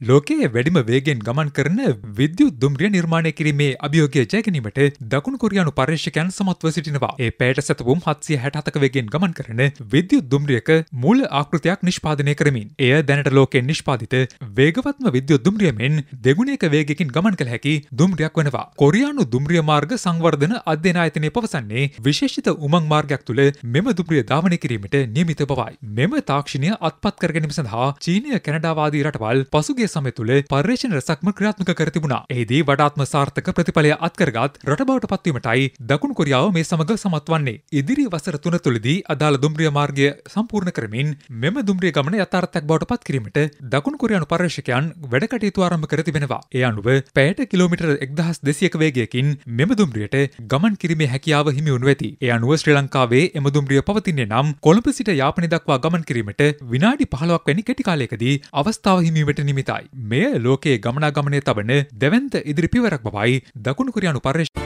ලෝකයේ වැඩිම වේගෙන් ගමන් කරන විද්‍යුත් දුම්රිය නිර්මාණය කිරීමේ අභියෝගය ජයගැනීමට දකුණු කොරියානු පර්යේෂකයන් සමත්ව සිටිනවා. ඒ පැයට සැතපුම් 760ක වේගෙන් ගමන් කරන විද්‍යුත් දුම්රියක මූල ආකෘතියක් නිෂ්පාදනය කරමින් එය දැනට ලෝකයෙන් නිෂ්පාදිත වේගවත්ම විද්‍යුත් දුම්රිය මෙන් දෙගුණයක වේගකින් ගමන් කළ හැකි දුම්රියක් වනවා. කොරියානු දුම්රිය මාර්ග සංවර්ධන අධ්‍යයන ආයතනය පවසන්නේ විශේෂිත උමං මාර්ගයක් තුළ මෙම දුම්රිය ධාවනය කිරීමට නියමිත බවයි. මෙම තාක්ෂණය අත්පත් කර ගැනීම සඳහා චීනය කැනඩාවාදී රටවල් පසුගිය සමය තුළ පර්යේෂණ රැසක්ම ක්‍රියාත්මක කර තිබුණා. එහිදී වඩාත්ම සාර්ථක ප්‍රතිඵලය අත්කරගත් රට බවට පත්වීමටයි දකුණු කොරියාව මේ සමග සමත් වන්නේ. ඉදිරි වසර තුන තුළදී අදාළ දුම්රිය මාර්ගය සම්පූර්ණ කරමින් මෙම දුම්රිය ගමන යථාර්ථයක් බවට පත් කිරීමට දකුණු කොරියානු පර්යේෂකයන් වැඩ කටයුතු ආරම්භ කර තිබෙනවා. ඒ අනුව පැයට කිලෝමීටර් 1200ක වේගයකින් මෙම දුම්රියට ගමන් කිරීමේ හැකියාව හිමි වනු ඇති. ඒ අනුව ශ්‍රී ලංකාවේ එම දුම්රිය පවතින්නේ නම් කොළඹ සිට යාපනය දක්වා ගමන් කිරීමට විනාඩි 15ක් වැනි කෙටි කාලයකදී අවස්ථාව හිමීමට නිමිතයි. මෙය ලෝකයේ ගමනාගමනය තබන දැවන්ත ඉදිරි පිවරක් බවයි දකුණු කොරියානු පර්යේෂ